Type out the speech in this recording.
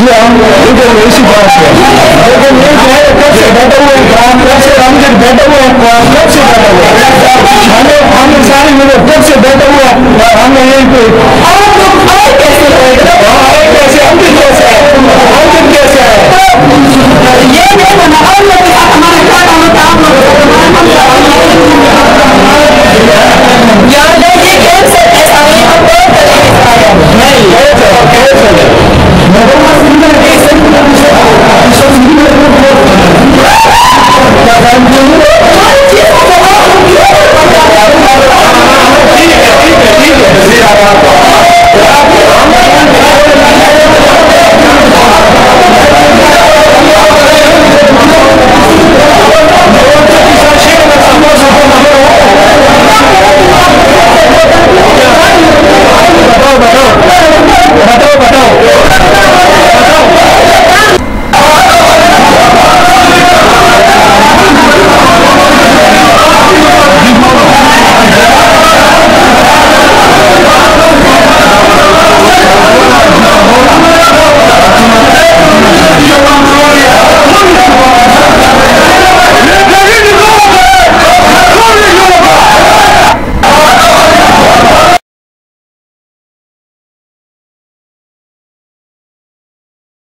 یہ ہم اسی بات ہے बैठे हुए हैं। ग्राम अध्यक्ष से हम बैठे हुए हैं। ग्राम अध्यक्ष बैठे हुए हैं हमें हम इंसान मेरे अध्यक्ष बैठे हुए हैं हमें यही Thank you.